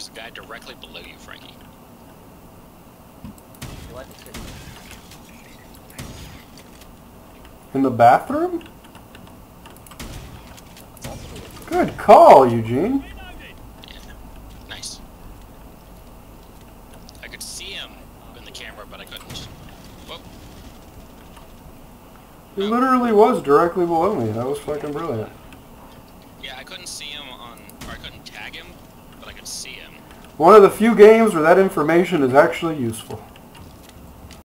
was a guy directly below you, Frankie. In the bathroom? Good call, Eugene. Yeah. Nice. I could see him in the camera, but I couldn't. Whoa. He literally was directly below me. That was fucking brilliant. Yeah, I couldn't see him on, or I couldn't tag him, but I could see him. One of the few games where that information is actually useful.